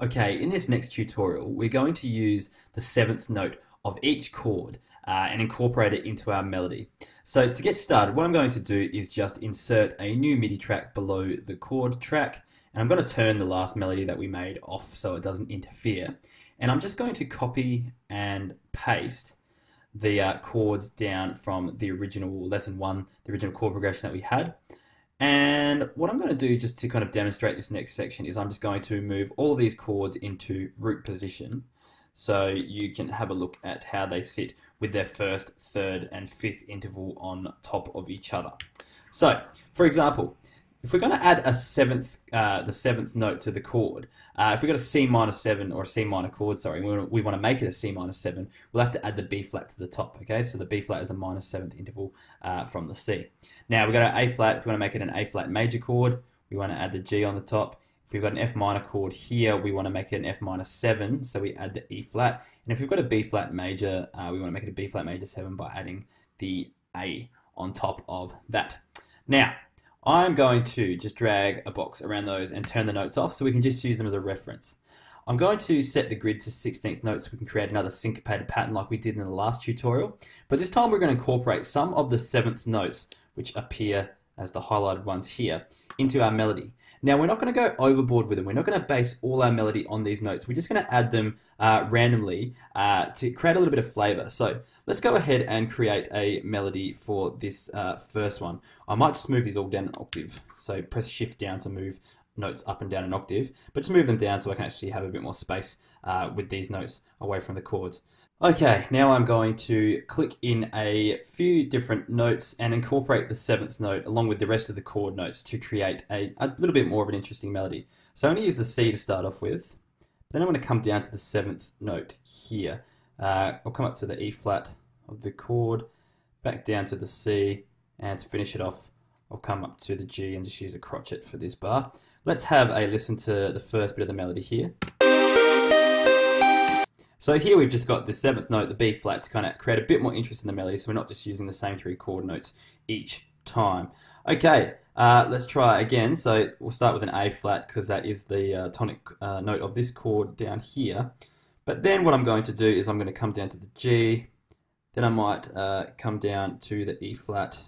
Okay, in this next tutorial, we're going to use the seventh note of each chord uh, and incorporate it into our melody. So to get started, what I'm going to do is just insert a new MIDI track below the chord track, and I'm going to turn the last melody that we made off so it doesn't interfere. And I'm just going to copy and paste the uh, chords down from the original lesson one, the original chord progression that we had. And what I'm going to do just to kind of demonstrate this next section is I'm just going to move all of these chords into root position so you can have a look at how they sit with their first, third and fifth interval on top of each other. So, for example, if we're going to add a seventh, uh, the seventh note to the chord, uh, if we've got a C minor seven or a C minor chord, sorry, we want, to, we want to make it a C minor seven, we'll have to add the B flat to the top, okay? So the B flat is a minor seventh interval uh, from the C. Now we've got an A flat, if we want to make it an A flat major chord, we want to add the G on the top. If we've got an F minor chord here, we want to make it an F minor seven, so we add the E flat. And if we've got a B flat major, uh, we want to make it a B flat major seven by adding the A on top of that. Now, I'm going to just drag a box around those and turn the notes off so we can just use them as a reference. I'm going to set the grid to 16th notes so we can create another syncopated pattern like we did in the last tutorial. But this time we're going to incorporate some of the 7th notes, which appear as the highlighted ones here, into our melody. Now we're not going to go overboard with them. We're not going to base all our melody on these notes. We're just going to add them uh, randomly uh, to create a little bit of flavor. So let's go ahead and create a melody for this uh, first one. I might just move these all down an octave. So press shift down to move notes up and down an octave, but just move them down so I can actually have a bit more space uh, with these notes away from the chords. Okay, now I'm going to click in a few different notes and incorporate the seventh note along with the rest of the chord notes to create a, a little bit more of an interesting melody. So I'm going to use the C to start off with. Then I'm going to come down to the seventh note here. Uh, I'll come up to the E flat of the chord, back down to the C, and to finish it off, I'll come up to the G and just use a crotchet for this bar. Let's have a listen to the first bit of the melody here. So here we've just got the seventh note, the B flat, to kind of create a bit more interest in the melody, so we're not just using the same three chord notes each time. Okay, uh, let's try again. So we'll start with an A flat because that is the uh, tonic uh, note of this chord down here. But then what I'm going to do is I'm going to come down to the G, then I might uh, come down to the E flat,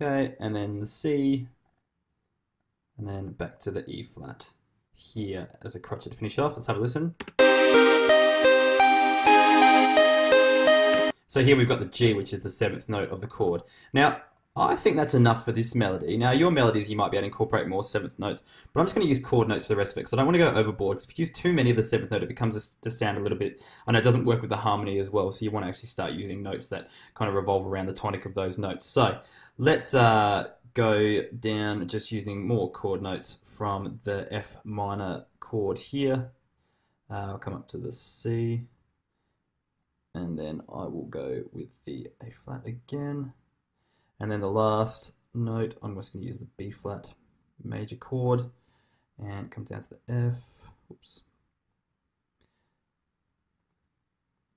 okay, and then the C, and then back to the E flat here as a crotchet to finish off. Let's have a listen. So here we've got the G, which is the seventh note of the chord. Now, I think that's enough for this melody. Now, your melodies, you might be able to incorporate more seventh notes, but I'm just going to use chord notes for the rest of it because I don't want to go overboard. If you use too many of the seventh note, it becomes to sound a little bit, and it doesn't work with the harmony as well, so you want to actually start using notes that kind of revolve around the tonic of those notes. So let's uh, go down just using more chord notes from the F minor chord here. Uh, I'll come up to the C and then I will go with the A flat again. And then the last note, I'm just going to use the B flat major chord and come down to the F. Oops.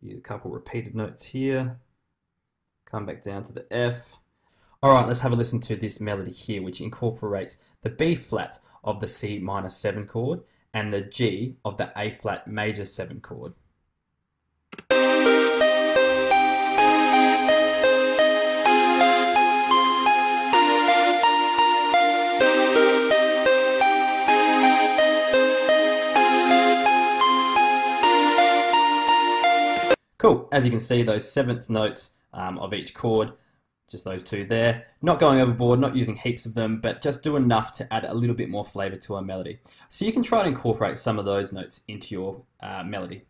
Use a couple repeated notes here. Come back down to the F. All right, let's have a listen to this melody here, which incorporates the B flat of the C minor 7 chord and the G of the A flat major 7 chord. Cool, as you can see, those seventh notes um, of each chord, just those two there. Not going overboard, not using heaps of them, but just do enough to add a little bit more flavor to our melody. So you can try to incorporate some of those notes into your uh, melody.